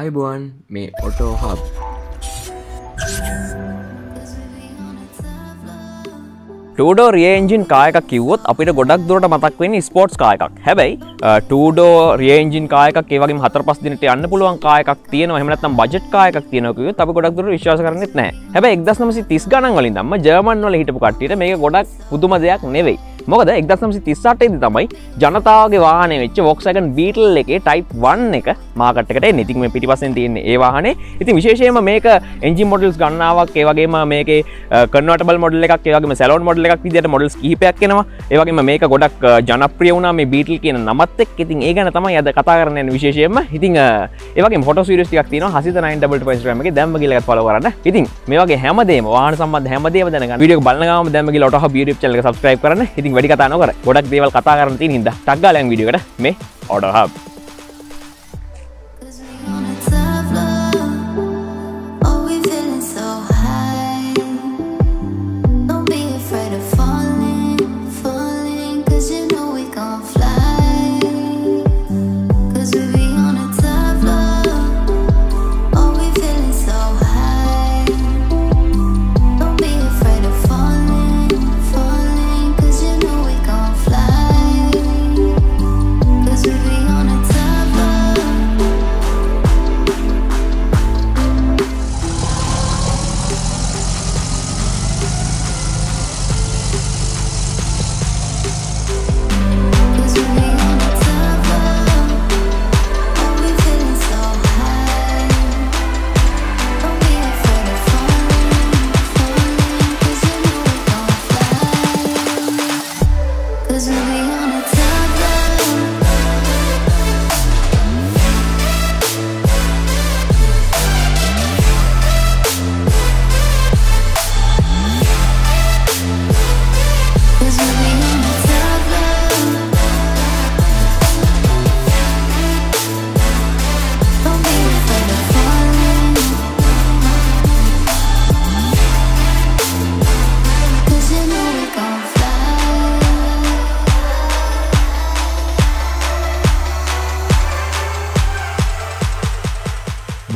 අයිබුවන් මේ auto hub ටඩෝ රියන්ජින් කායක කිවොත් අපිට ගොඩක් දුරට මතක් වෙන ස්පෝට්ස් කායකක් හැබැයි ටඩෝ රියන්ජින් කායක ඒවගේ හතර පස් දිනට යන්න පුළුවන් කායක් තියන හමනත්තම් බජට් කායක් තියනක අප ගොඩක් දුර විශවාස කරනෙත් නෑ හැබ එක්දස්නමසි තිස් ගණන් වලින් දම්ම ජර්මන් වල හිටපු කට්ටිට මේ ගොඩක් පුදුම දෙයක් නෙවෙයි. මොකද එක්දසම්සි තිස්සාටේද තමයි ජනතාවගේ වාහන වෙච් වොක්සගන් බීටල් එක ටයිප් වන්න එක මාකටකට නිතින් මේ පිටිපසෙන් තියන්නේ ඒවාහනේ ඉතින් විශේෂයම මේක එන්ජි මොඩල්ස් ගන්නාවක් ඒවගේම මේක කනටබල් මොඩල එකක් ඒවගේ සැලෝන් මොඩල එකක් විදිට මොඩල්ස් කිහිපයක් කෙනවා ඒවගේම මේක ගොඩක් ජනප්‍රිය වුණා මේ බීටල් කියන නමත් එක් ඉතින් ඒ ගැන තමයි අද කතා කරන්න විශේෂයම ඉතින් ඒවගේ ොට සිරස්ටික් තින හසි නයින්ටබල් පස්රමගේ දැම ගලක් පල කරන්න. ඉතින් මේගේ හැමදේ වාන සම්බ හැමදේ දන විඩිය බලගම දැමගේ ලොට බිරි චල සබස්ක්‍රයිබ් කරන ඉතින් වැඩි කතා නොකර ගොඩක් දේවල් කතා කරන තින් හිද ටක්ගලන් විඩියට මේ ඔඩහබ්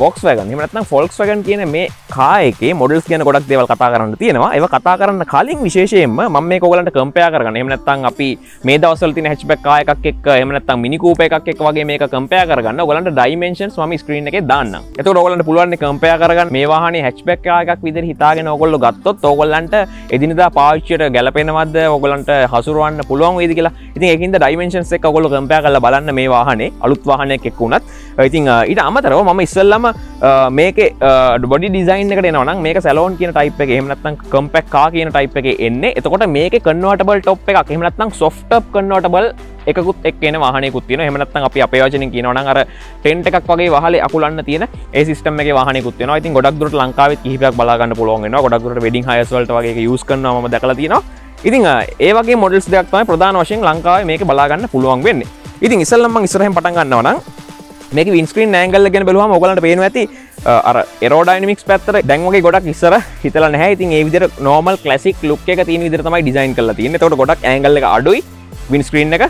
බොක්ස් වගන් එමනත්නම් ෆොල්ක්ස් වගන් කියන මේ කායකේ මොඩල්ස් කියන ගොඩක් දේවල් කතා කරන්න තියෙනවා. ඒව කතා කරන්න කලින් විශේෂයෙන්ම මම මේ කොගලන්ට කම්පයා කරගන්න. එහෙම නැත්නම් අපි මේ දවස්වල තියෙන හැච්බැක් කායකක් එක්ක එහෙම නැත්නම් මිනි කූප එකක් එක්ක වගේ මේක කම්පයා කරගන්න. ඔයගලන්ට ඩයිමෙන්ෂන්ස් මම ස්ක්‍රීන් එකේ දාන්නම්. එතකොට ඔයගලන්ට පුළුවන් කම්පයා කරගන්න. මේ වාහනේ හැච්බැක් කායකක් විදිහට හිතාගෙන ඔයගොල්ලෝ ගත්තොත් ඔයගලන්ට එදිනදා පාවිච්චියට ගැලපෙනවද ඔයගලන්ට හසුරවන්න පුළුවන් වේද කියලා. ඉතින් ඒකින්ද ඩයිමෙන්ෂන්ස් එක්ක ඔයගොල්ලෝ කම්පයා කරලා බලන්න මේ වාහනේ අලුත් වාහනයක් එක්ක උනත් ඉතින් ඊට අමතරව මම ඉස්සල්ලම මේක බොඩි ඩිසයින් එකට එනවනම් මේක සැලෝන් කියන ටයිප් එක එහෙම නැත්නම් කම්පැක්ට් කා කියන ටයිප් එකේ එන්නේ. එතකොට මේකේ කන්වර්ටබල් টොප් එකක් එහෙම නැත්නම් සොෆ්ට් අප් කන්වර්ටබල් එකකුත් එක් එන වාහනයකුත් තියෙනවා. එහෙම නැත්නම් අපි අපේ වචනෙන් කියනවා නම් අර ටෙන්ට් එකක් වගේ වහලේ අකුලන්න තියෙන ඒ සිස්ටම් එකේ වාහනයකුත් වෙනවා ඉතින් ගොඩක් දුරට ලංකාවෙත් කිහිපයක් බලා ගන්න පුළුවන් වෙනවා. ගොඩක් දුරට වෙඩින් හයර්ස් වලට වගේ ඒක යූස් කරනවා මම දැකලා තියෙනවා. ඉතින් ඒ වගේ මොඩල්ස් දෙයක් තමයි ප්‍රධාන වශයෙන් ලංකාවේ මේක බලා ගන්න පුළුවන් වෙන්නේ. ඉතින් ඉස්සෙල්ලම මම ඉස්සරහින් පටන් ගන්නවා නම් මේක වින්ස්ක්‍රීන් ඇංගල්ල ගෙන බලවාම ඔගලන්ට පේන ඇති අර එරෝඩයිනමික්ස් පැත්තර දැන්වගේ ගොඩක් ඉස්සර හිතල නැහැ. ඉතින් ඒ විදිර නෝමල් ලසික් ලුක් එක තින විදිර තමයි ඩිසයින් කල තියන්න. තොට ගොඩක් ඇංගල්ල එක අඩුයි වින්ස්ක්‍රීන් එක.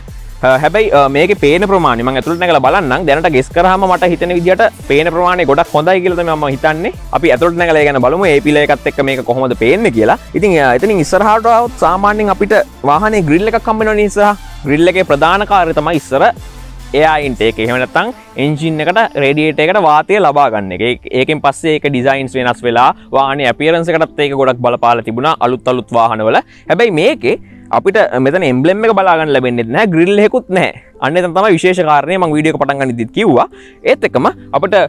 හැබයි මේක පේන ප්‍රමාණ ම ඇතුළට කල බලන්න දැනට ගෙස් කරහම මට හිතන විදිට පේන ප්‍රමාණය ගොඩක් හොඳයි කියලත ම හිතන්නේ. අපි ඇතුළට නැකල ගැන බලමු. ඒ පිල එකත් එක් මේක කොහොමද පේන්න කියලා. ඉතින් එතනින් ඉස්සරහටවත් සාමාන්‍යෙන් අපිට වාහනේ ග්‍රිල්ල එකක් කම්බෙන නිසා ග්‍රිල්ල එක ප්‍රධාන කාරය තමයි ඉස්සර එයායින්ටේක එහෙමනත්තං එන්ජින් එකට රේඩියට එකට වාතය ලබා ගන්න එක. ඒකෙන් පස්සේ එක ඩිසයින්ස් වෙනස් වෙලා වාන අපියරන්සකටත් ඒක ගොඩක් බලපාල තිබුණ අලුත් අලුත් වාහනවල. හැබැයි මේකේ අපිට මෙතන එම්බලෙම් එක බලාගන්න ලැබෙන්න්නෙත් නෑ ග්‍රිල්හෙකුත් නෑ අන්න තම විශේෂකාරනය මං වීඩියක පටන්ගන්න දිත් කිව්වා. ඒත් එකම අපට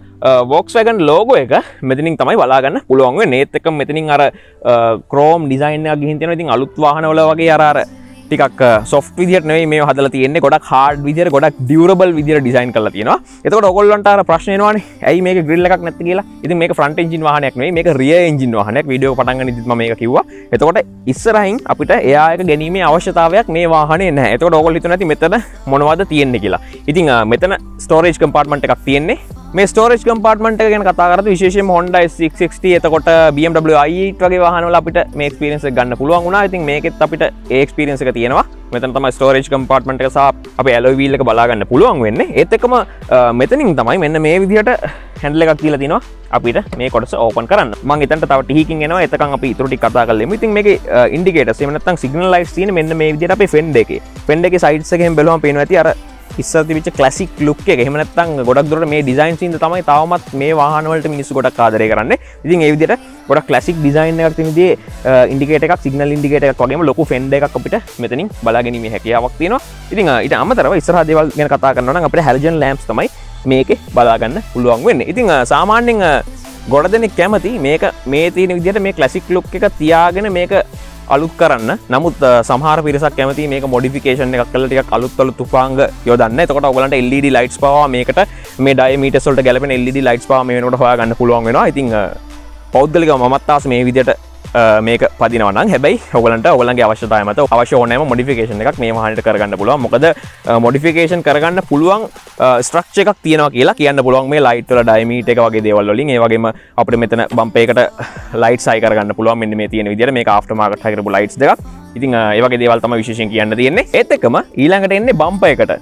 වෝක්ස්වගන් ලෝගෝ එක මෙතිනින් තමයි බලාගන්න පුළුවන්ව නේත් එක මෙතිනින් අර කරෝම් ඩිසයින්යක් ගිහිතන ඉතින් අලුත් වාහනවල වගේ අරාර ටිකක් සොෆ් විදිට නේ මේ හදල තියන්නේ. ගොඩක් හාඩ විදිර ගොඩක් ඩියවරබල් විදිර ඩිසයින් කල තියෙනවා. එතකට ඔගොල්ලන්ට ප්‍රශ්නයවාන ඇයි මේ ග්‍රිල්ල එකක් නැති කියලා? ඉති මේ ෆ්‍රන්ට එජින් වාහනයක් නේ මේ රිය එජින් වාහනයක්. විඩියෝ පටන්ග දිම මේ කිව්වා. එතකොට ඉස්සරහින් අපිට එයාක ගැනීම අවශ්‍යතාවයක් මේ වාහනේ නෑ එතකොට ඔගොල් හිතු නැති මෙතන මොනවද තියෙන්නේ කියලා. ඉතින් මෙතන ස්ටෝරේජ් කම්පාර්ට්මට එකක් තියෙන්නේ. මේ ස්ටෝරේජ් කම්පාර්ට්මන්ට් එක ගැන කතා කරද්දී විශේෂයෙන්ම Honda S660 එතකොට BMW i8 වගේ වාහනවල අපිට මේ එක්ස්පීරියන්ස් එක ගන්න පුළුවන් වුණා. ඉතින් මේකෙත් අපිට ඒ එක්ස්පීරියන්ස් එක තියෙනවා. මෙතන තමයි ස්ටෝරේජ් කම්පාර්ට්මන්ට් එක සහ අපේ ඇලොයි වීල් එක බලා ගන්න පුළුවන් වෙන්නේ. ඒත් එක්කම අ, මෙතනින් තමයි මෙන්න මේ විදිහට හැන්ඩල් එකක් දීලා තිනවා අපිට මේ කොටස ඕපන් කරන්න. මම එතනට තව ටිකකින් එනවා. එතකන් අපි ඊටු ටික කතා කරලෙමු. ඉතින් මේකේ ඉන්ඩිකේටර්ස් එහෙම නැත්නම් සිග්නල් ලයිට්ස් තියෙන මෙන්න මේ විදිහට අපේ ෆෙන්ඩ් එකේ. ෆෙන්ඩ් එකේ සයිඩ්ස් එකෙන් බැලුවම පේනවා ඇති අර ඉස්සර තිබිච්ච ක්ලාසික් ලුක් එක එහෙම නැත්නම් ගොඩක් දුරට මේ ඩිසයින් සින්ද තමයි තවමත් මේ වාහන වලට මිනිස්සු ගොඩක් ආදරය කරන්නේ. ඉතින් ඒ විදිහට ගොඩක් ක්ලාසික් ඩිසයින් එකක් තියෙන විදිහේ ඉන්ඩිකේටර් එකක් සිග්නල් ඉන්ඩිකේටර් එකක් වගේම ලොකු ෆෙන්ඩ් එකක් අපිට මෙතනින් බලා ගැනීමේ හැකියාවක් තියෙනවා. ඉතින් අ, ඊට අමතරව ඉස්සරහා දේවල් ගැන කතා කරනවා නම් අපිට හැලජන් ලෑම්ප්ස් තමයි මේකේ බලා ගන්න පුළුවන් වෙන්නේ. ඉතින් අ, සාමාන්‍යයෙන් අ, ගොඩ දෙනෙක් කැමති මේක මේ තියෙන විදිහට මේ ක්ලාසික් ලුක් එක තියාගෙන මේක අලුත් කරන්න. නමුත් අ, සමහර පිරිසක් කැමති මේක මොඩිෆිකේෂන් එකක් කළ ටිකක් අලුත් අලුත් උපාංග යොදන්න. එතකොට ඔයගලන්ට LED ලයිට්ස් පවා මේකට මේ ඩයමීටර්ස් වලට ගැලපෙන LED ලයිට්ස් පවා මේ වෙනකොට හොයාගන්න පුළුවන් වෙනවා. ඉතින් අ, පෞද්ගලිකව මමත් තාස මේ විදිහට අ, මේක පදිනවනම් හැබැයි ඔගලන්ට ඔගලන්ගේ අවශ්‍යතාවය මත අවශ්‍ය ඕනෑම මොඩිෆිකේෂන් එකක් මේ වාහනයට කරගන්න පුළුවන්. මොකද මොඩිෆිකේෂන් කරගන්න පුළුවන් ස්ට්‍රක්ෂ එකක් තියෙනවා කියලා කියන්න පුළුවන්. මේ ලයිට් වල ඩයමීට් එක වගේ දේවල් වලින්. ඒ වගේම අපිට මෙතන බම්පේකට ලයිට් සයි කරගන්න පුළුවන්. මෙන්න මේ තියෙන විදිහට මේක ආෆ්ටර් මාකට් හයි කරපු ලයිට්ස් දෙකක්. ඉතින් අ, ඒ වගේ දේවල් තමයි විශේෂයෙන් කියන්න තියෙන්නේ. ඒත් එක්කම ඊළඟට එන්නේ බම්පර් එකට.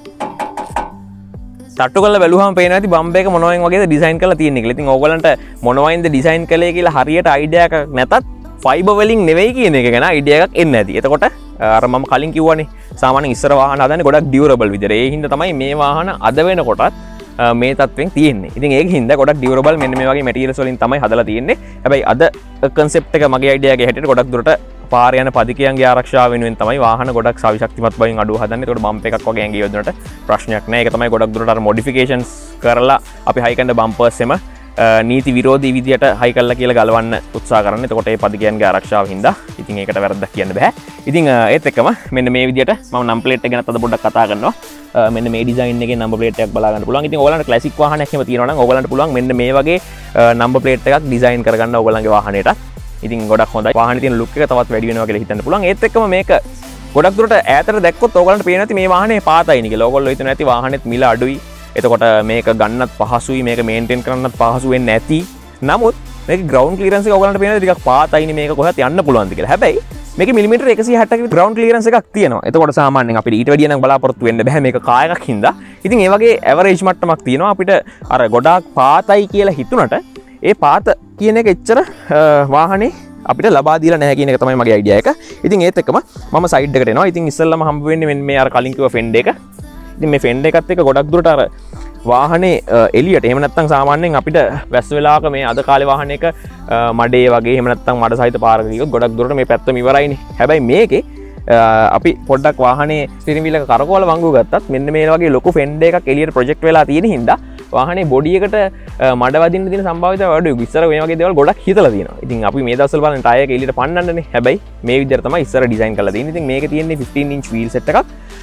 තට්ටු කල බැලුහම පේන ඇති බම්බේක මොනවෙන් වගේ ඩිසයින් කල තියෙන එක ඉතින් ඕගලන්ට මොනවයින්ද ඩිසයින් කලේ කියලා හරියට අයිඩියයක් නැතත් ෆයිබ වලින් නෙවෙයි කියන එක ගැන ඉඩියක් එන්න ඇති එතකොට අර මම කලින් කිව්වනේ සාමාන ඉස්සර වාහන අදන්න ගොඩක් ඩියවරබල් විදිර ඒ හිද තමයි මේ වාහන අද වෙන කොටත් මේ තත්වෙන් තියන්නේ. ඉතින් ඒ හිද ගොඩක් ඩියවරබල් මෙන්න මේ වගේ මැටියරස් වලින් තමයි හදලා තියෙන්නේ. හැබැයි අද කන්සෙප්ට එක මගේ අයිඩියගේ හැට ගොඩක් දුරට පාරයන පදිකයන්ගේ ආරක්ෂාව වෙනුවෙන් තමයි වාහන ගොඩක් සවිශක්තිමත් බයින් අඩු හදන්න. තොට බම්ප එකක් වගේ ඇගේ යොදනට ප්‍රශ්නයක් නෑ. එක තමයි ගොඩක් දුරට මොඩිෆිකේන්ස් කරලා අපි හයිකන්ඩ බම්පර්සෙම නීති විරෝධී විදියට හයි කල්ල කියල ගලවන්න උත්සා කරන්න. තකොට ඒ පදිකයන්ගේ ආරක්ෂාව හිද ඉතින් ඒකට වැරද කියන්න බෑ. ඉතින් ඒත් එක්කම මෙන්න මේ විදිට ම නම්පලේට් ගැන තද බොඩක් කතා කරනවා. මෙන්න මේ ඩිසයින් එක නම්බ පලේටක් බලාගන්න පුළුවන්. ඉතින් ඔයාලට ක්ලාසික් වාහනයක් තියෙනවා ඔයාලට පුළුවන් මෙන්න මේ වගේ නම්බ පලේට් එකක් ඩිසයින් කරගන්න ඔයගලගේ වාහනයට ඉතින් ගොඩක් හොඳ වාහන තින ලුක් එක තවත් වැඩි වෙනවා කියලා හිතන්න පුළුවන්. ඒත් එක්කම මේක ගොඩක් දුරට ඈතට දැක්කොත් ඔයගලන්ට පේන ඇති මේ වාහනේ පාතයි කියලා. ඔයගොල්ලෝ හිතන ඇති වාහනේත් මිල අඩුයි. එතකොට මේක ගන්නත් පහසුයි මේක මේන්ටේන් කරන්නත් පහසු වෙන්නේ නැති නමුත් මේක ග්‍රවුන්ඩ් ක්ලියරන්ස් එක ඔයගලන්ට පේනවා ටිකක් පාතයිනේ මේක කොහෙත් යන්න පුළුවන්ද කියලා හැබැයි මේක මිලිමීටර් 160ක ග්‍රවුන්ඩ් ක්ලියරන්ස් එකක් තියෙනවා එතකොට සාමාන්‍යයෙන් අපිට ඊට වැඩිය නම් බලාපොරොත්තු වෙන්න බෑ මේක කායකක් හින්දා ඉතින් ඒ වගේ ඇවරේජ් මට්ටමක් තියෙනවා අපිට අර ගොඩාක් පාතයි කියලා හිතුනට ඒ පාත කියන එක එච්චර වාහනේ අපිට ලබාදීලා නැහැ කියන එක තමයි මගේ අයිඩියා එක. ඉතින් ඒත් එක්කම මම සයිඩ් එකට එනවා. ඉතින් ඉස්සෙල්ලාම හම්බ වෙන්නේ මෙන්න මේ අර කලින් කිව්ව ෆෙන්ඩ් එක. ඉතින් මේ ෆෙන්ඩ් එකත් එක්ක ගොඩක් දුරට අර වාහනේ එලියට එහෙම නැත්නම් සාමාන්‍යයෙන් අපිට වැස් වෙලාවක මේ අද කාලේ වාහනයක මඩේ වගේ එහෙම නැත්නම් මඩ සහිත පාරක ගියොත් ගොඩක් දුරට මේ පැත්තම ඉවරයිනේ. හැබැයි මේකේ අපි පොඩක් වාහනේ සිරිවිල කරකෝල වංගු ගත්තත් මෙන්න මේ වගේ ලොකු ෆෙන්ඩ එකක් එලියට ප්‍රජෙක්් වෙලා තියෙන හිද වාහනේ බොඩියකට මඩවදින් තින සම්භාවිත වඩ විස්සර වගේ දෙවල් ගොඩක් හිතල තින ඉතින් අපි මේ දසල් බලන ටය එලිට පන්නන්න හැබයි මේ විදරතම ඉස්සර ඩිසයින් කල දී ඉතින් මේක තියෙන්නේ 15 ඉන්ච් වීල් සෙට්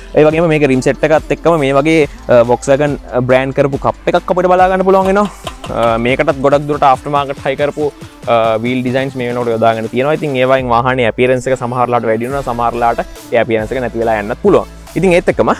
එකක් ඒ වගේම මේක රිම් සෙට් එකත් එක්කම මේ වගේ බොක්සගන් බ්‍රෑන්් කරපු කප් එකක් අපට බලාගන්න පුළුවන්ගෙනවා මේකටත් ගොඩක් දුරට ආෆ්ටමාකට හයිකරපු වීල් ඩිසයින්ස් මේ නට යොදාගෙන තියෙනවා. ඉතින් ඒවයි වාහන පිරන්සක සමහරලාට වැඩින සමහරලාට පිරන්සක නැතිවෙලා යන්න පුළුවන්. ඉතින් ඒත් එක්කම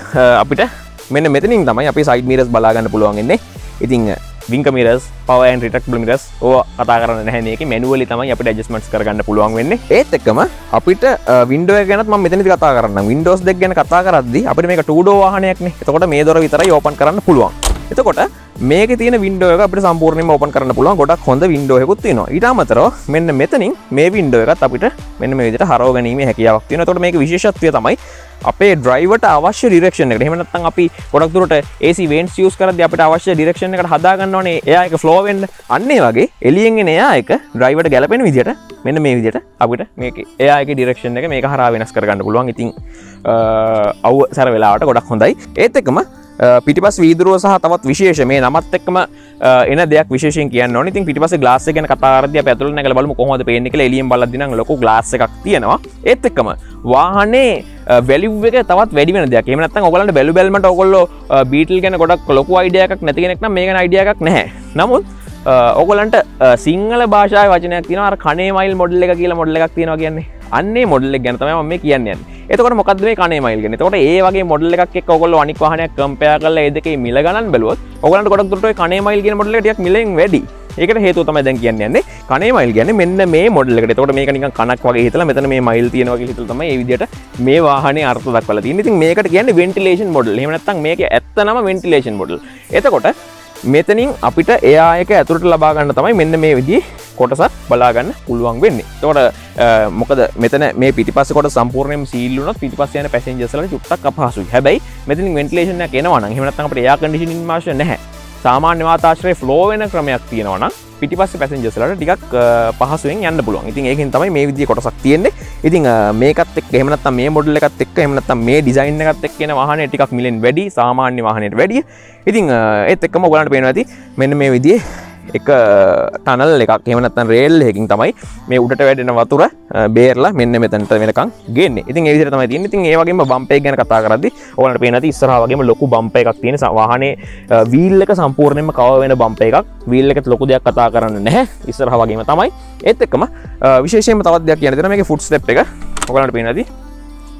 අපිට මෙන්න මෙතනින් තමයි අපි සයිඩ් මීරස් බලාගන්න පුළුවන්ගන්නේ ඉතින් විංක මිරස් පවන් රිටක් මිරස් ඕ කතා කරන්න නැහැනක මැනුවලි තමයි අපට ඩජස්මටස් කරගන්න පුළුවන් වෙන්න. ඒත් එක්කම අපිට වින්ඩෝ ගැනත් මෙතනි කතා කරන්න වින්ඩෝස් දෙක් ගැන කතා කරදදි අපට මේක ටඩෝ වාහනයක්න එතකොට මේ දොර විතර ඕපන් කරන්න පුළුවන්. එතකොට මේක තින වින්ඩෝ අපට සම්පූර්ණය ඕපන් කරන්න පුළුවන්. ගොඩක් හොඳ වින්ඩෝයකුත් තියෙනවා. ඉතාමතර මෙන්න මෙතනින් මේ වින්ඩෝ එකත් අපිට මෙන්න මේ විදිහට හරව ගැනීම හැකියාවක් තියෙනවා. එතකොට මේක විශේෂත්වය තමයි අපේ ඩ්‍රයිවට අවශ්‍ය ඩිරක්ෂණ එකට. එහෙමනත්නම් අපි ගොඩක් දුරට AC වෙන්ට්ස් යූස් කරද්දී අපිට අවශ්‍ය ඩිරක්ෂන් එකට හදාගන්න ඕනේ එයා එක ෆ්ලෝ වෙන්න. අන්න ඒ වගේ එළියෙන් එන එයා එක ඩ්‍රයිවට ගැලපෙන විදිහට මෙන්න මේ විදිහට අපිට මේක එයා එක ඩිරක්ෂන් එක මේක හරහා වෙනස් කරගන්න පුළුවන්. ඉතින් අව් සැර වෙලාවට ගොඩක් හොඳයි. ඒත් එක්කම Uh, පිටිපස් වීදුරුව සහ තවත් විශේෂ මේ නමත් එක්කම uh, එන දෙයක් විශේෂ කියන න ති පිටිපස ගලාස ගැන කතාරද පැතුල නැල බලම කොහොද පේනෙක එලියම් බලදින ලොක ගලාස එකක් තියෙනවා. ඒත් එක්කම වාහනේ uh, වැලිව එක තවත් වැඩි දෙයක්. එමනත් ඔගලට බැලු බැල්මට ඔගොල්ල බීටල් ගැන ගොඩක් ලොක අයිඩියක් නැතිගෙනෙක් මේ අයිඩියක් නැහැ. නමුත් ඔගොලන්ට සිංහල භාෂා වචනයක් තින කනේ මයිල් මොඩල්ල එක කියලා මොඩල එකක් තියෙනවා කියන්නේ. අන්නේ මොඩල්ල ගැනතම මේ කියන්න. එතකට මොකක්දේ කනේ මයිල්ගෙන තොට ඒ වගේ මොඩල්ල එකක් ඔකොල්ල අනික් වහනය කම්පය කල ඒදක මිල ගන්න බලුවත් ඔගලට ගොඩක් දුරට කනේ මයිල්ගෙන මොඩලටක් මිලෙන් වැඩි. ඒකට හේතු තම දැන් කියන්නේ කනේ මයිල් ගැන මෙන්න මේ මොඩල්ලට තොට මේක නික කනක් වගේ හිතල මෙතන මේ මයිල් තියෙනවගේ හිතලම ඒ විදිට මේ වාහන අර්ථ දක්වල ති ඉතින් මේකට කියන්න වෙන්ටිලේෂන් මොඩල් හමනත්තන් මේක ඇත්තනම වෙන්ටිලේෂන් මොඩල් එතකොට මෙතනින් අපිට එයායක ඇතුරට ලබාගන්න තමයි මෙන්න මේ විදි කොටසත් බලාගන්න පුළුවන් වෙන්නේ. තොට මොකද මෙතන මේ පිටිපස කොට සම්පූර්ණයම සීල්ලුන පිටිපස් යන පැසෙන්ජසල චුට්ටක් අපහසු හැබයි මෙතින් වෙන්ටිලේෂන කෙනවන හමනත්තකට යා කඩිෂන් මාශ නැහැ. සාමාන්‍ය වාතාශ්‍රය ෆ්ලෝ වෙන ක්‍රමයක් තියෙනවන පිටිපස්ස පැසෙන්ජසලට ටිකක් පහසුවෙන් යන්න පුළුවන්. ඉතින් ඒකින් තමයි මේ විදිිය කොටසක් තියෙන්නේ. ඉතින් මේකත් එක් එමනත් මේ මොඩල්ල එකත් එක් එමනත් මේ ඩිසයින් එකත් එක්න වාහන ටිකක් මිලෙන් වැඩි සාමාන්‍ය වාහනයට වැඩිය. ඉතින් ඒත් එක්කම ගොලට පේන ඇති. මෙන්න මේ විදිේ එක ටනල් එකක්. එමනත්තන් රේල් එකින් තමයි මේ උට වැඩෙන වතුර බේරලා මෙන්න මෙතැන්ට වෙනකම් ගෙන ඉතින් ඒවිතර තමයි තියන්න. ඉතින් ඒවගේම බම්පේ ගැන කතා කරදදි ඕනට පේනති ඉස්සරහාවගේම ලොකු බම්ප එකක් තියෙන වාහනේ වීල්ලක සම්පූර්ණයම කව වෙන බම්ප එකක්. වීල්ල එකත් ලොකු දෙයක් කතා කරන්න නැහැ. ඉස්සරහ වගේම තමයි. ඒත් එක්කම විශේෂම තවදයක් කියන තර මේ ෆුට් ස්ටප් එක. ඔගලට පේනති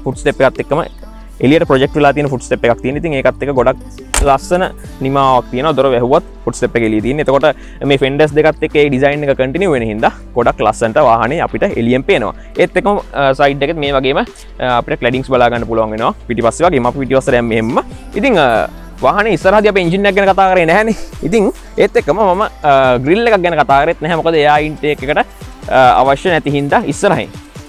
ෆුට් ස්ටප් එකත් එක්කම එලියට ප්‍රෙක්් ලා තින ෆුට් ස්ටප් එකක් තියෙන. ඒත් එක ගොඩක් ලස්සන නිමාවක් තියන දොර වැහුවත් ෆුට් ස්ටප් එක ලිදී එතකොට මේ ෆෙන්ඩස් දෙකත් එක ඩිසයින් එක කටින වෙන හිද ගොඩක් ලස්සන්ට වාහන අපිට එලියම් පේනවා. ඒත් එකම සයිඩ් එකත් මේ වගේම අපට කලඩිංස් බලාගන්න පුළුවන්ගෙන පිටි පස්ස වගේ ම පිටිවසර මෙම ඉතිං වාහන ඉස්සරහද අප ඉංජිනයක් ගැන කතා කරේ නැහැන. ඉතින් ඒත් එක්කම මම ග්‍රිල්ල එකක් ගැන කතාරෙත් නැහමකද එයායින්ට එකට අවශ්‍ය නැති හින්දා ඉස්සරහයි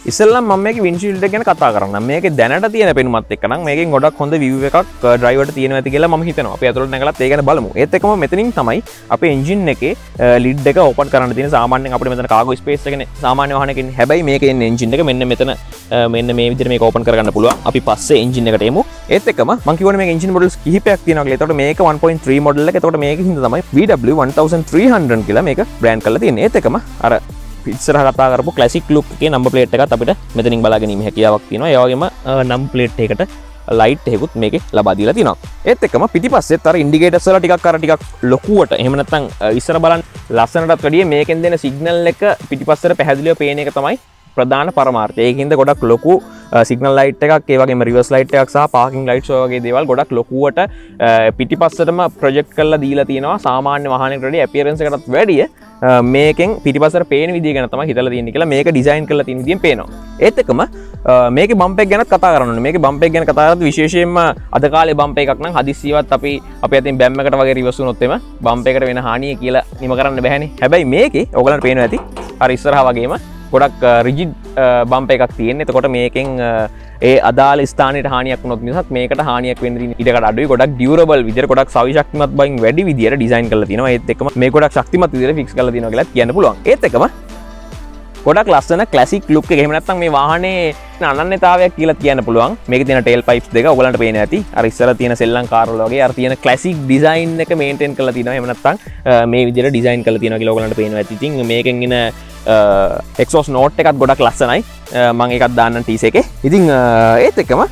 ඉස්සල්ලම් මම විංශිල්ට ගැන කතා කරන්න. මේක දැනට තියන පෙනුමත් එක්න මේක ගොඩක් හොඳ විව එකක් ඩ්‍රයිවට තියෙන ඇති කියලා ම හිතන අප ඇතුර නැගල ඒගන බලමු. ඒතකම මෙතනින් තමයි අප එන්ජින් එක ලිඩ් එක ඔපන් කරන තින සාමාන්‍ය අප මෙතන කාග ස්පේස්ගෙන සාමාන්‍ය වහනකින්. හැබයි මේක එන්ජින් එක. මෙන්න මෙතන මෙන්න මේ විදිර මේ කෝපන් කරන්න පුළුව අපි පස්සේ එන්ජින් එකටම ඒත්කම මකිවන මේ එන්ජින් මොඩල් කිහිපයක් තින තොට මේක 1.3 මොඩල්ල තොට මේක හිද තමයි W1300 කියලා මේක බ්‍රන්් කල තින ඒතකම අර පිස්සර කතා කරපු කලසික් ලුක් එක නම්බ පලේට් එක අපිට මෙතනින් බලාගැනීම හැකියාවක් තියෙන යවගේම නම් පලේට් එකට ලයිට් හෙකුත් මේක ලබාදීලා තින ඒත් එකම පිටි පස්සෙත් අර ඉන්ඩිගේටසල ටිකක් කර ටිකක් ලොකුවට එහමනත්තං ඉස්සර බලන් ලස්සනටත් වඩිය මේකෙන් දෙන සිගනල් එක පිටිපස්සර පැහැදිලිය පේන එක තමයි ප්‍රධාන පරමාර්ථයකින්ද ගොඩක් ලොකු සිගනල් ලයිට් එකක් ඒවගේ රිවස් ලයිට් එකක් සහ පාකින් ලයිට් ෝගේ දේවල් ගොඩක් ලොකුවට පිටි පස්සටම ප්‍රජෙක්් කල්ල දීලා තියෙනවා. සාමාන්‍ය වහනකට ඇපියරන්සකටත් වැඩිය මේකෙන් පිටිපසර පේන විදි ගැන තම හිතල තියන්නේ කියලා මේක ඩිසයින් කල තින දිය පේනවා. ඒත්තකම මේක බම්පෙක් ගැන කතා කරන්න මේක බම්පෙක් ගැන කතාරත් විශේෂයෙන්ම අදකාල බම්ප එකක්න හදිසිවත් අපි අප ඇතින් බැම්මකට වගේ රිවසු නොත්තෙම බම්පෙකට වෙන හානිය කියලා නිම කරන්න බැහැනි හැබැයි මේක ඔගලට පේන ඇති. අරිස්සරහ වගේම ගොඩක් රිජිඩ් බම්ප එකක් තියෙන එතකොට මේකෙන් ඒ අදාල ස්ථානට හනියක් නොත් මිසත් මේකට හනියක් වෙන ඉට අඩු ගොඩක් ඩියරබල් විදර ගොඩක් සවිශක්මත් බයින් වැඩි විදිර ඩිසයින් කල තින ඒත්කම මේ ගොඩක් ශක්තිමත් විදිර ෆික්ස් කල තින කියලා කියන්න පුළුවන්. ඒතකම ගොඩක් ලස්සන කලසික් ලුක් හෙමනත්තම් මේ වාහනේ අන්නතාවයක් කියලා කියන්න පුළුවන්. මේක තින ටෙල් පයිප් දෙක ඔගලට පේන ඇති අරිස්සර තියෙන සෙල්ලන් කාරලෝගේ අර තියෙන කලසික් ඩිසයින් එක මේටෙන් කල තින එමනත්තන් මේ විදිර ඩිසයින් කල තින ලෝගලට පේන ඇති මේකෙන්ගෙන Uh, එක්සෝස් නෝට් එකත් ගොඩක් ලස්සනයි. Uh, මං එකත් දාන්න ටීස එක. ඉතිං ඒත් එක්කම uh,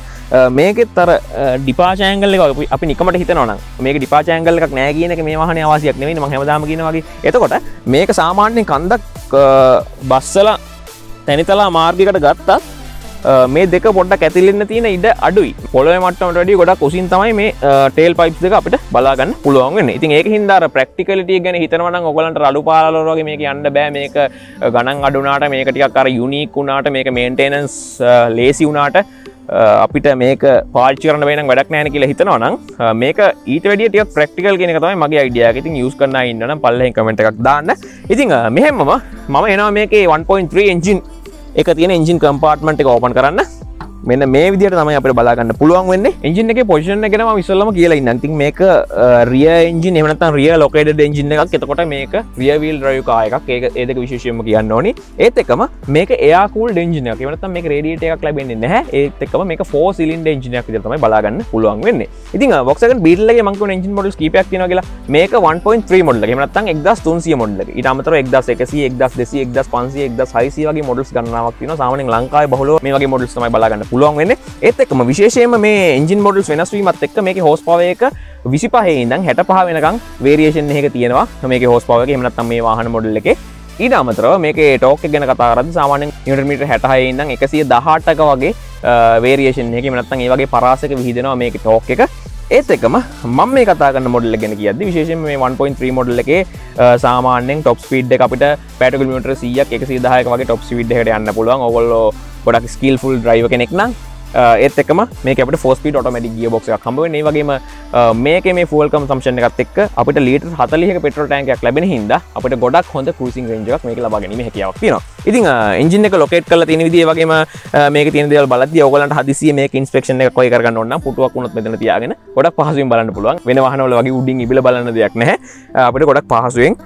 මේකෙත් තර ඩිපාචෑංගල අපි නිකමට හිතනවන මේක ඩිපාචෑංගල එකක් නෑ කියන මේ වාහන අවසියක් නෙවෙයි ම හැමදාම කියන වගේ. එතකොට මේක සාමාන්‍යෙන් කන්දක් බස්සල තැනිතලා මාර්ගිකට ගත්තත් මේ දෙක පොඩ්ඩ ඇතිලෙන්න තියෙන ඉඩ අඩුයි. පොලොව මටමටඩිය ගොඩක් කුසින් තමයි මේ ටේල් පයිප් දෙක අපිට බලාගන්න පුළුවන් ඉතින් ඒක හින්දාර ප්‍රක්ටිකලිටිය ගැන හිතනවන ඔගලන්ට අඩු පාලරෝගේ මේක අන්න බෑ. මේක ගණන් අඩුනාට මේකටික් අර යුනික් වුණාට මේක මේන්ටේනන්ස් ලේසි වුණාට අපිට මේක පාචරන වෙන වැඩක් නෑන කියලා හිතනවනම් මේක ඊට වැඩිය ප්‍රක්ටිකල් කියෙන තමයි මගේ අයිඩිය ඉතින් යුස් කරන්න ඉන්න පල්ලෙ කමට එකක් දාන්න. ඉතින් මෙහෙමම මම එනවා මේකේ 1.3 එන්ජින් එක තියෙන එන්ජින් කම්පාර්ට්මට එක ඕපන් කරන්න. මෙන්න මේ විදිට තම අප බලාගන්න පුළුවන් වෙන්න. එජින එක පොෂන එකෙන විසල්ලම කියලා ඉන්නති මේක රිය එන්ජි එමනත රිය ලොකේඩ එන්ජින එකක්. එතකොට මේක රියවිල් රයුකායකක් ඒක ඒදක විශේෂයම කියන්න ඕනි. ඒත් එකම මේක එයාකූල් ඩෙන්ජින එමනත මේ රේඩියට එකක් ලැබෙන්නේ නැහැ. ඒත්කම මේ ෆෝ සිලින් ෙන්ජිනයක් තම බලාගන්න පුළුවන් වෙන්න. ඉතින් ොක්සක බිල්ලගේ මංක එන්ජින් මොඩල් කීපයක් තින කියලා. මේක 1.3 මොඩල මනත්තන් එක්දස් තුන්සිය මොඩල ඉටමතර එක්දස් එකසි එක්දස් දෙසි එක්දස් පන්සි එක්දස් හයිසිවගේ මොඩල්ස් ගන්නාවක් තින සාමන ලංකායි බහල මේගේ මොඩල්ස්මයි බලාගන්න පුළුවන් වෙන්න. ඒත් එක්ම විශේෂයම මේ එන්ජින් මොඩල්ස් වෙනස්වීමත් එක්ක මේක හෝස් පවයක විසි පහහිදන් හැට පහ වෙනකම් වේරේෂන් එක තියෙනවා. මේක හෝස් පවක එමනත්තම් මේ වාහන මොඩල් එක. ඊට අමතරව මේක ටෝක් ගැන කතාරද සාමානෙන් නිටමීට හැටහයි ඉඳම් එකසිය දහටක වගේ වේරේෂන් එක මනත්තන් ඒ වගේ පරාසක විහිදෙනවා මේක ටෝක් එක. ඒත් එකම මම මේ කතාගන්න මොඩල්ල ගැන කියද විශේෂ මේ 1.3 මොඩල්ල එක සාමානෙන් ටොප් ස්පීඩ් අපිට පැටකල්මට සියක් එක සිදායක වගේ ටොප් විඩ් හට යන්න පුළුවන්. ඔගොල්ලෝ ගොඩක් ස්කිල් ෆුල් ්‍රයිව කෙනෙක් නම් ඒත් එක්ම මේ අපට ෆෝස්පි ටොමටික් ගිය බොක් කම්බ ඒ වගේම මේක මේ ෆල්කම් සම්ෂණ එකත් එක් අපට ලීට හතලික පෙට්‍ර ටෑන්කක් ලැබෙන හිද අපට ගොඩක් හොඳ කෘසින් රෙන්ජක් මේක ලබාගැනීම හැකියාවක් තියෙනවා. ඉතින් එන්ජින එක ලොකේට් කල තින විදිේ වගේම මේක තින දල් බලද ඔගලට හදිසිය මේ ඉන්ස්පෙක්ෂන එක කොයි කරන්න ඔන්න පුටුවක් වුණත් මෙතන තියාගෙන ගොඩක් පහසුවෙන් බලන්න පුළුවන්. වෙන වහනවල වගේ උඩින් ඉබල බලන්න දෙයක් නැහැ. අපට ගොඩක් පහසුවෙන්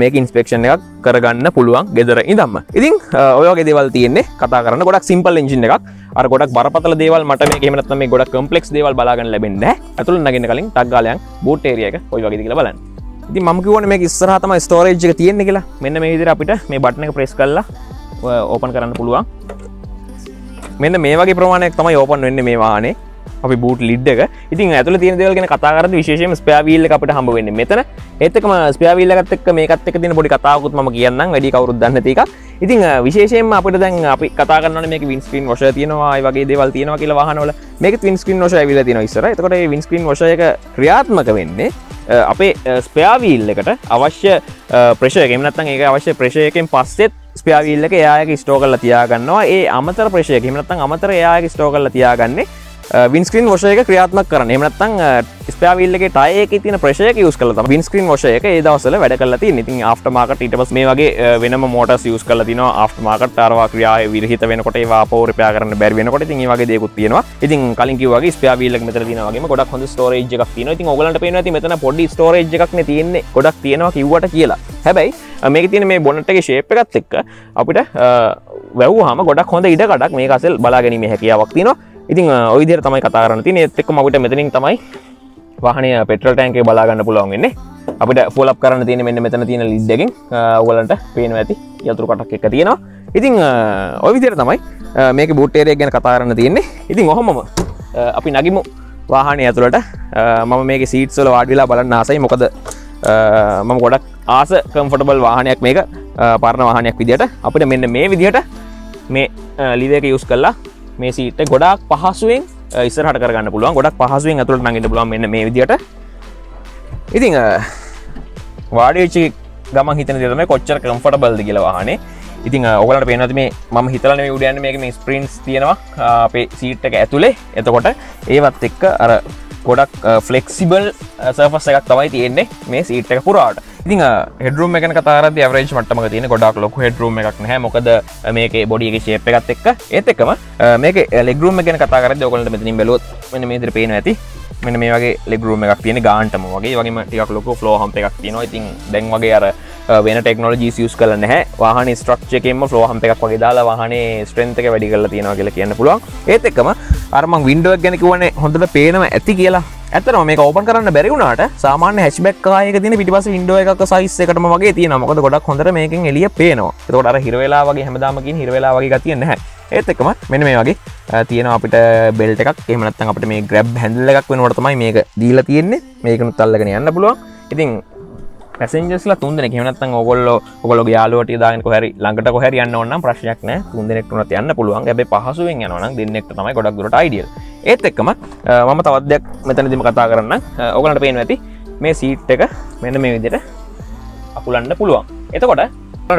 මේක ඉන්ස්පෙක්ෂණ එකක් කරගන්න පුළුවන් ගෙදර ඉදම්ම ඉතින් ඔයගේ දෙවල් තියන්නේ. කතා කරන්න ගොඩක් සිම්පල් එන්ජින එකක්. අර ගොඩක් බරපතල දේවල් මට මේ ගෙමනත් මේ ගොඩක් කම්පලෙක්ස් දේවල් බලාගන්න ලැබෙන්න ඇතුළ නගෙන කලින් ටක්ගාලයන් බෝට් ඒරියක ඔයි වගේ කියලා බලන්න. ඉති මකිවන මේ ඉස්සරහතම ස්ටෝරේජ් එක තියෙන්නේ කියලා. මෙන්න මේ විදිර අපිට මේ බට්න එක ප්‍රෙස් කරලා ඕපන් කරන්න පුළුවන්. මෙන්න මේ වගේ ප්‍රමාණයක් තමයි ඕපන් වෙන්න මේ වානේ අපි බූට් ලිඩ් එක. ඉතින් ඇතුල තියෙන දේවල් ගැන කතා කරද්දී විශේෂයෙන්ම ස්පෙයා වීල් එක අපිට හම්බ වෙන්නේ මෙතන. ඒත් එක්කම ස්පෙයා වීල් එකත් එක්ක මේකත් එක්ක තියෙන පොඩි කතාවකුත් මම කියන්නම්. වැඩි කවුරුත් දන්නේ නැති එකක්. ඉතින් විශේෂයෙන්ම අපිට දැන් අපි කතා කරනවානේ මේක වින් ස්ක්‍රීන් වොෂර් තියෙනවා ඒ වගේ දේවල් තියෙනවා කියලා වාහනවල. මේක වින් ස්ක්‍රීන් වොෂර් ඇවිල්ලා තියෙනවා ඉස්සර එතකොට මේ වින් ස්ක්‍රීන් වොෂර් එක ක්‍රියාත්මක වෙන්නේ අපේ ස්පෙයාවීල් එකට. අවශ්‍ය ප්‍රශයකෙම නත්තන් ඒ අවශ්‍ය ප්‍රශයකෙන් පස්සෙත් ස්පයාවිල්ල එක යායක ස්ටෝ කල්ල තියාගන්නවා. ඒ අමතර ප්‍රශයක හිමනත්තන් අමතර යායක ස්ටෝ කල්ල තියාගන්නේ Uh, වින්ස්ක්‍රීන් වශයක ක්‍රියාත්මක කරන එමනත්තං ස්පයාවිල්ලගේ ටයක තින ප්‍රශයක යස් කල වින්ස්ක්‍රීන් වශයක ඒ දවසල වැඩ කල ති ඉතින් ආෆ්ටමාකට ඉටපස් මේ වගේ uh, වෙනම මෝට යස් කල තින ආෆ්ටමාකට අරවා ක්‍රියාව විරහිත වෙනකොට ඒවා පෝරපයා කරන්න බැරි වෙනකොට ඉතින් වගේ දෙකුත් තියෙනවා. ඉතින් කලින් කිවගේ ස්පයාවිල්ල මෙතර තින වගේ ගොඩක් හොඳ ස්ටෝරේජ් එකක් තියෙනවා. ඉතින් ඔයගලන්ට පේනවා ඇති මෙතන පොඩි ස්ටෝරේජ් එකක් නේ තියෙන්නේ. ගොඩක් තියෙනවා කිව්වට කියලා. හැබැයි uh, මේක තියෙන මේ බොනටගේ ශේප් එකත් එක්ක අපිට වැැව් හම ගොඩක් හොඳ ඉඩකඩක් මේ කසල් බලාගැනීම හැකියාවක් තිනවා ඉතින් ඔයිදිර තමයි කතා කරන්න තින එත් එක්ක මට මෙතනින් තමයි වාහනය පෙට්‍රල් ටෑන්කේ බලාගන්න පුළුවන් වෙන්නේ. අපිට පොලප් කරන්න තියෙන මෙන්න මෙතන තියෙන ලිද්දකින් ඔගලන්ට පේන ඇති. යතුරු කටක් එක තියෙනවා. ඉතින් ඔය විදිර තමයි මේක බුට්ටේරය ගැන කතාරන්න තියෙන්නේ. ඉතින් ඔහොමම අපි නගිමු වාහනය ඇතුළට. මම මේක සීට්සල වාඩිලා බලන්න ආසයි. මොකද මම ගොඩක් ආස කම්ෆටබල් වාහනයක් මේක. පරණ වාහනයක් විදිට අපිට මෙන්න මේ විදිහට මේ ලිදක යුස් කල්ලා මේ සීට ගොඩක් පහසුවෙන් ඉස්සරහට කරගන්න පුළුවන්. ගොඩක් පහසුවෙන් ඇතුළට නගට පුළුවන් මෙන්න මේ විදිට ඉතිං වාඩිචි ගම හිතන දෙම කොච්චර කම්ෆට බල්ද කියලවාහනේ ඉතින් ඔගලට පේනති මේ ම හිතලන උඩයන්න මේක මේ ස්ප්‍රීන්ස් තියෙනවා. අපේ සීට් එක ඇතුළේ එතකොට ඒවත් එක්ක අර ගොඩක් ෆලෙක්සිබල් සර්ෆස් එකක් තමයි තියෙන්නේ මේ සීට් එක පුරාට ඉතින් හෙඩරුම් එක කතාර අවරේජ් මටම තියන ගොඩක් ලොක හෙඩරුම් එකක් නෑ මොකද මේක බොඩියගේ ශේප එකත් එක්ක. ඒත් එකම මේක ලෙගරුම් එක කතාර ඔකලට මෙතිනින් බැලොත් මෙන මේදර පේන ඇති. මෙන මේ වගේ ලෙගරුම එකක් තියෙන ගාන්ටම වගේ. වගේම ටිකක් ලොක ෆලෝ හම් එකක් තියෙනවා. ඉතින් දැන් වගේ අර වෙන ටෙක්නෝජී සියස් කල නැහැ. වාහන ස්ට්‍රක්ෂකෙම ෆලෝහම් එකක් වගේ දාලා වාහනේ ස්ට්‍රෙන්තක වැඩි කරලා තියෙනවා කියලා කියන්න පුළුවන්. ඒත් එක්කම අරම වින්ඩුවක් ගැන කිවන්නේ හොඳට පේනව ඇති කියලා. ඇතන මේ ඕපන් කරන්න බැරිවුණට සාමාන හැස්බක් කායක තින පිටිපස ඉන්ඩුව එකක් සයිස් එකටම වගේ තියෙන මොකද ගොඩක් හොඳට මේකින් එලිය පේනවා. තොට අර හිරවෙලා වගේ හැමදාමකින් හිරවෙලා වගේ ගතිය නැහැ. ඒත් එකම මෙන මේ වගේ තියෙන අපිට බෙල්ට එකක්. එමනත්තන් අපට මේ ග්‍රබ් හැඳල්ල එකක් වෙනවට තමයි මේක දීලා තියෙන්නේ. මේකනුත් අල්ලගෙන යන්න පුළුවන්. ඉතින් පැසෙන්ජස්ලා තුන්දෙන කියනත්තන් ඔගොල්ල ඔගොල යාලුවට දාන කොහරි ළඟට කොහර යන්න ඔන්න ප්‍රශ්යක් නෑ තුන්දෙනෙක්ටුනත් යන්න පුළුවන්. ඇබේ පහසුවෙන් යනවන දෙන්නෙක්ට තමයි ගොඩක් දුරට අයිඩියල් ඒත් එක්කම මම තවදයක් මෙතනදිම කතා කරන්න ඔගලට පේන ඇති මේ සීට් එක මෙන්න මේ විදිට අකුලන්න පුළුවන්. එතකොට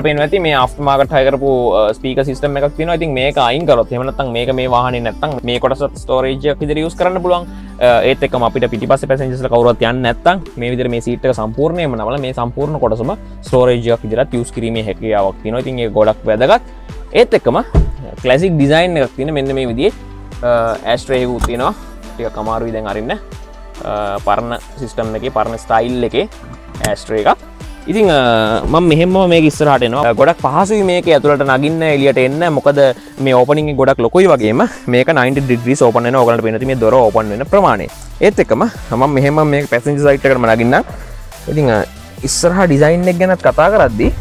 පෙන් ඇති මේ ආස්මාකට හයකරපු ස්පීක සිස්ටම එකක් තින ඉතින් මේ අයින් කරොත් එමනත්තන් මේක මේ වාහන නැත්තන් මේ කොටසත් ස්ටෝරේජයක් විදිර යස් කරන්න පුළුවන්. ඒත් එක අපිට පිටිපස පැසෙන්ජස්ල කවරත් යන්න නැත්තන් මේ විදිර මේ සිට සම්පූර්ණයම නවල මේ සම්පූර්ණ කොටසම ස්ටෝරේජයක් විදිරත් යස් කිරීම හැකියාවක් තින ඉතින් ගොඩක් වැදගත්. ඒත් එක්කම කලසික් ඩිසයින් එකක් තින මෙන්න මේ විදිේ ඇස්ට්‍රේයකු තිනවා ටික කමාරු විදැන් අරන්න. පරණ සිිස්ටම් එක පරණ ස්ටයිල් එක ඇස්ට්‍රේ එකක්. ඉතිං මම මෙහෙම මේ ඉස්සරහටනවා ගොඩක් පහසු මේක ඇතුළට නගින්න එලියට එන්න. මොකද මේ ඕපනින් ගොඩක් ලොකොයි වගේම මේක 90 ඩිග්‍රී ඕපන ඔගලට පෙනති මේ දොර ඕපන් වෙන ප්‍රමාණය. ඒත් එකම හම මෙහෙම මේ පැසිජ සයිට් කරම නගන්න ඉතිං ඉස්සරහ ඩිසයින් එක් ගැනත් කතා කරද්දී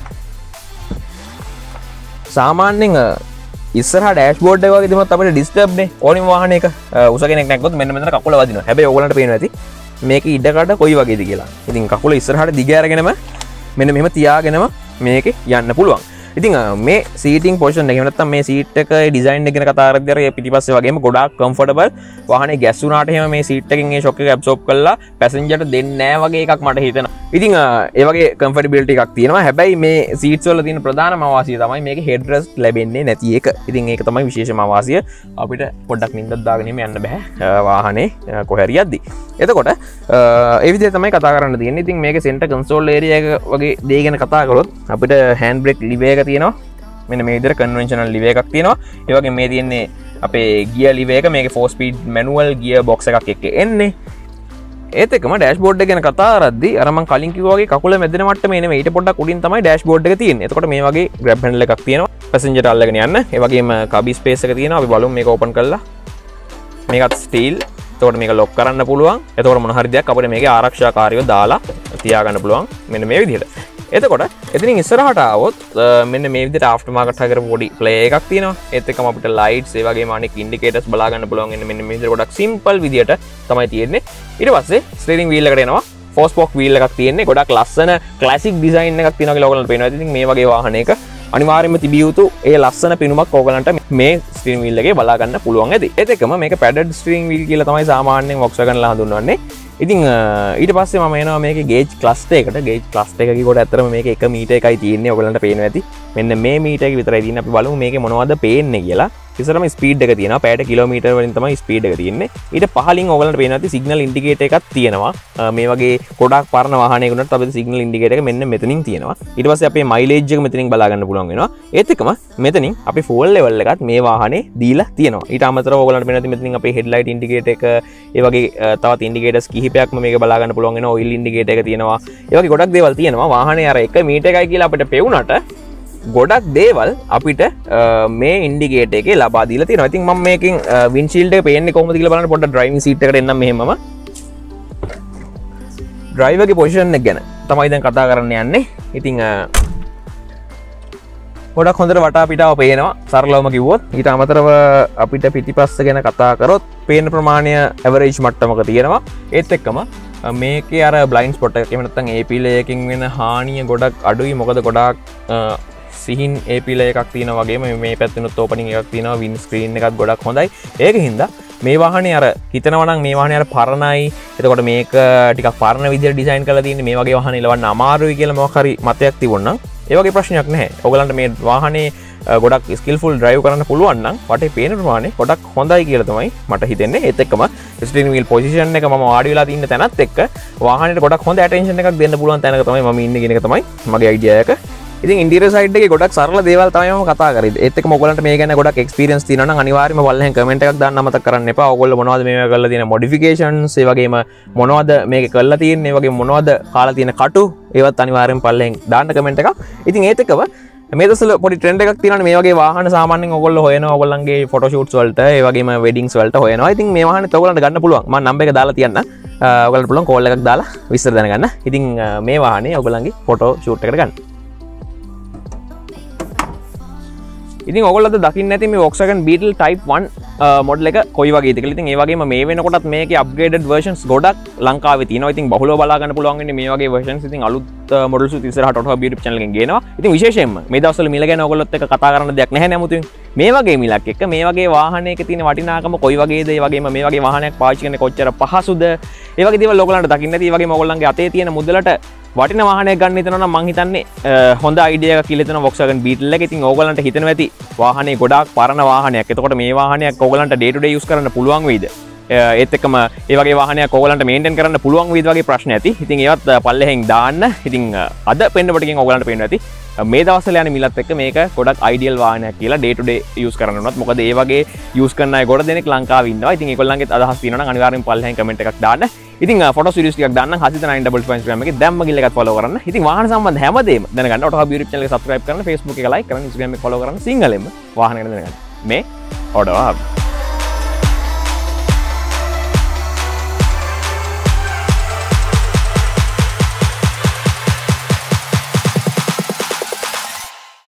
සාමාන්‍යෙන් ඉස්සර ඩස් බෝඩ් වගේ දම අපට ඩිස්ටබ්නේ ඕනි වාහනක උසගෙනෙක් නැකොත් මෙන්න මෙතන කකුල වදින හැබ ඔගලට පේන ඇති මේක ඉඩකට කොයි වගේද කියලා. ඉතින් කකුල ඉස්සරහට දිගරගෙනම මෙන මෙම තියාගෙනම මේක යන්න පුළුවන්. ඉතින් මේ සීටින් පෝෂන් එකනත් මේ සීට්ක ඩිසයින් එකෙන කතාරදර පිටිපස්ස වගේ ගොඩක් කම්ෆටබල් වාහන ගැස්සුනාටහම මේ සිට්කින් ශොක ඇබ්සෝප් කල්ලා පැසෙන්ජට දෙන්නෑ වගේ එකක් මට හිතන ඉතින් ඒවගේ කම්ෆටබිල්ටි එකක් තියෙනවා. හැබැයි මේ සීට්වල තින ප්‍රධාන මවාසය තමයි මේක හෙඩරස් ලැබෙන්නේ නැති එක. ඉතින් ඒක තමයි විශේෂ මවාසය අපිට පොඩ්ඩක් නින්දත්දාගෙනම යන්න බැහැ වාහනේ කොහැරි අද්දි එතකොට ඒවිදි තමයි කතා කරන්න තියන්න. ඉතින් මේක සෙන්ට කන්සෝල් ඒරිය වගේ දේගෙන කතාකරොත් අපිට හැන් බ්‍රෙක් ලිවේක තියෙනවා. මෙන මේදර කන්වෙන්ශනල් ලිවේ එකක් තියෙනවා. ඒවගේ මේ තියෙන්නේ අපේ ගිය ලිවේක. මේක ෆෝස්පීඩ් මැනුවල් ගිය බොක්ස එකක් එක එන්නේ. ඒතකම ඩස්බෝඩ් ගැන කතාරද අරම කලින්කිවගේ කකුල මෙදනට මේ ඊට පොඩ කුඩින් තමයි ඩස්බෝඩ් එක තියෙන එතකොට මේ වගේ ග්‍රබ්හන්ල එකක් තියෙනවා. පැසෙන්ජට අල්ලගෙන යන්න. ඒවගේම කබි ස්පේසක තියෙන අපි බලුම් මේ ඕපන් කරලා. මේකත් ස්ටීල් තවට මේක ලොක් කරන්න පුළුවන්. එතවට මොහරිදයක් අපට මේක ආරක්ෂාකාරයෝ දාලා තියාගන්න පුළුවන්. මෙන්න මේ විදිහට. එතකොට එතින් ඉස්සරහටාවත් මෙන්න මේ විදිහට ආෆ්ටර්මාකට් හකර පොඩි ප්ලේ එකක් තියෙනවා. ඒත් එකම අපිට ලයිට්ස් ඒ වගේම අනෙක් ඉන්ඩිකේටර්ස් බලාගන්න පුළුවන් මෙන්න මෙන්න මේ විදිහට ගොඩක් සිම්පල් විදිහට තමයි තියෙන්නේ. ඊට පස්සේ ස්ටීරින්ග් වීල් එකට එනවා. ෆෝස්පොක් වීල් එකක් තියෙන්නේ. ගොඩක් ලස්සන ක්ලාසික් ඩිසයින් එකක් තියෙනවා කියලා ඔයගොල්ලන්ට පේනවා. ඉතින් මේ වගේ වාහනයක අනිවාර්යයෙන්ම තිබිය යුතු ඒ ලස්සන පිනුමක් ඕගලන්ට මේ ස්ට්‍රීම් වීල් එකේ බලාගන්න පුළුවන් ඇති. ඒකම මේක පැඩඩ් ස්ට්‍රීම් වීල් කියලා තමයි සාමාන්‍යයෙන් Volkswagen ලා හඳුන්වන්නේ. ඉතින් ඊට පස්සේ ම එනවා මේක ගේජ් ක්ලස්ටේකට ගේජ් ක්ලස්ට එක කොට ඇතරම මේක එක මීට එකයි තියන්නේ. ඔගලට පේන ඇති. මෙන්න මේ මීට එක විතර දින අපි බලු මේක මොනවද පේන්නේ කියලා. ඉසරම ස්පීඩ් එක තියෙන පෑට කිලෝමීට වලින් තමයි ස්පීඩ් එක තියන්නේ. ඊට පහලින් ඔගලට පේනති සිගනල් ඉන්ඩිකේට එකක් තියෙනවා. මේ වගේ කොඩක් පරන වාහනයකුට අප සිගනල් ඉන්ඩිකේට එක මෙන්න මෙතනින් තියෙනවා. ඊට පස්සේ අපේ මයිලේජ් එක මෙතනින් බලාගන්න පුළුවන් වෙනවා. ඒත් එකම මෙතනින් අපි ෆෝල් ලෙවල් එකත් මේ වාහනේ දීලා තියෙනවා. ඊට අමතරව ඔයගලන්ට මෙන්න මෙතනින් අපේ හෙඩ්ලයිට් ඉන්ඩිකේටර් එක ඒ වගේ තවත් ඉන්ඩිකේටර්ස් කිහිපයක්ම මේක බලාගන්න පුළුවන් වෙනවා. ඔයිල් ඉන්ඩිකේටර් එක තියෙනවා. ඒ වගේ ගොඩක් දේවල් තියෙනවා. වාහනේ අර 1 මීටර් එකයි කියලා අපිට පෙවුනට ගොඩක් දේවල් අපිට මේ ඉන්ඩිගේට එක ලබාදීල තින ඉතින් ම මේකින් විංචිල්ට පේන්නේ කොම දිල බලන්න. පොට ්‍රයින් සිට එන්න මෙහෙම ඩ්‍රයිවගේ පොෂන් එක ගැන තමයි දැන් කතා කරන්න යන්නේ. ඉතිං ගොඩක් හොඳට වටා පිටාව පේනවා. සරලවම කිවොත් ඊට අමතරව අපිට පිටිපස්ස ගැන කතා කරොත් පේන ප්‍රමාණය ඇවරේජ් මට්ටමක තියෙනවා. ඒත් එක්කම මේක අර බ්ලයින්ස් පොට එමනත්තන් ඒ පිලයකින් වෙන හානිය ගොඩක් අඩුයි. මොකද ගොඩක් සිහින් ඒ පිල එකක් තියන වගේ මේ පැත්තිනුත් ඕපනින් එකක් තියෙන වින් ස්ක්‍රීන් එකක් ගොඩක් හොඳයි. ඒක හින්දා මේ වාහන අර හිතනවනම් මේ වාහනය අර පරණයි. එතකොට මේක ටික පරණ විදි ඩිසයින් කල තින්න මේ වගේ වාහන ලවන්න අමාරුයි කියල මොහරි මතයක් තිබුන්න ඒවගේ ප්‍රශ්නයක් නෑ ඔගලන්ට මේ වාහනේ ගොඩක් ස්කිල්ෆුල් ඩ්‍රයිව් කරන්න පුළුවන්න වට පේන ප්‍රමාණය ගොඩක් හොඳයි කියල තමයි මට හිතන්නේ. එතක්ම ස්ටිවිල් පොසිෂන් එක ම ආඩිලා තින්න තැනත් එක් වාහනට ගොඩක් හොඳ ටේෂන එකක් දෙන්න පුළුවන් තැනක තමයි ම ඉන්න ගෙන තමයි මගේ අයිඩියයක ඉතින් ඉන්දිර සයිඩ් ගොඩක් සරල දේවල් තමයම කතා කර. එක් මොගලට මේ ගැන ගොඩක් එක්ස්පිරන්ස් තින අනිවාරම වල්ල කමට එකක් දන්න මත කරන්න එපා. ඔගොල්ල මොනවද මේ කල තින මොඩිෆිකේෂන් සේවගේම මොනවද මේක කල්ලා තියන්නේ වගේ මොනවද කාලා තියෙන කටු ඒවත් අනිවාරෙන් පල්ලෙන් දාන්න කමෙන්ට එක ඉතින් ඒතකව මේදසල පොඩි ට්‍රෙන්ඩ එකක් තින මේ වගේ වාහන සාමානෙන් ඔගොල්ල හොයන ඔගොල්ලන්ගේ ෆොටෝෂූට් වලට ඒවගේ වෙඩිංස් වලට හොයනවා. ඉතින් මේ වාහන තොගලට ගන්න පුළුවන්. ම නම්බ එක දාලා තියන්න. ඔගල පුළන් කෝල්ල එකක් දාලා විස්තර දැනගන්න. ඉතින් මේ වාහනේ ඔගලන්ගේ ෆොටෝ ෂූට් එකට ගන්න. ඉතින් ඔගොලද දකින්න ඇති මේ ඔක්සකන් බීටල් ටයිප්වන් මොඩල එක කොයි වගේ තිකලිතින් ඒවගේ මේ වෙනකොටත් මේක අප්ගේඩ වර්ෂන්ස් ගොඩක් ලංකාව තින ඉතින් බහල බලාගන්න පුළුවන් මේ වගේ වර්ෂන් ඉතින් අලුත් මොඩල් තිසරට බිට චනල ගෙන ඉතින් විශේෂම මේ දවසල මිලගෙන ඔගොලොත් එක කතා කරන්න දෙයක් නැහැ නමුති මේ වගේ මිලක් එක මේ වගේ වාහනක තින වටිනාකම කොයි වගේ වගේ මේ වගේ වාහනයක් පාචිකන කොච්චර පහසුද? ඒවගේ ලොකලට දකින්න වගේ මොගොල්ලන්ගේ අතේ තියෙන මුදලට වටින වාහනය ගන්න තන මංහිතන්නේ හොඳ අයිඩිය කිලෙන ොක්සගන් බීටල්ල ඉතින් ඕගලන්ට හිතන ඇති වාහනේ ගොඩක් පරණ වාහනයක්. එතකොට මේ වාහනයක් ඔගලන්ට ඩේටුඩ යුස් කරන්න පුළුවන් වේද ඒත්තකම ඒවගේ වාහනය කෝලට මේටන් කරන්න පුළුවන් විදගේ ප්‍රශ්න ඇති. ඉතින් ඒවත් පල්ලහෙෙන් දාන්න. ඉතින් අද පෙන්ඩපටින් ඔගලන්ට පෙන් ඇති. මේ දවසල යන මිලත් එක්ක මේක ගොඩක් අයිඩියල් වාහනයක් කියලා ඩේටුඩේ යස් කරනත් මොකද ඒවගේ යස් කරන ගොඩ දෙනෙක් ලංකාවන්න ඉතින් කොල්ලන්ගේ අදහස් තින අනිවාරෙන් පල්හ කමට එකක් දාන්න. ඉතින් ෆොට සිරිස්ටික් දන්න. හසි නයින් ඩබල් ෆන්ස්්‍රම එක දැම්ම ගිලක් ොල කරන්න. ඉතින් වාහන සම්බන්ධ හැමදේ දැනගන්න. ොට බිරි චල සබස්ක්‍රයිබ් කරන ෆස්බුක් ලයි කරන ස්ගම කොල කරන සිංහලම වාහන දැනගන්න. මේ ඔඩවා